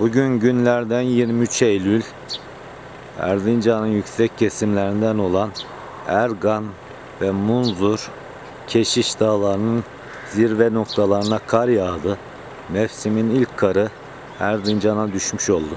Bugün günlerden 23 Eylül Erzincan'ın yüksek kesimlerinden olan Ergan ve Munzur Keşiş Dağları'nın zirve noktalarına kar yağdı. Mevsimin ilk karı Erzincan'a düşmüş oldu.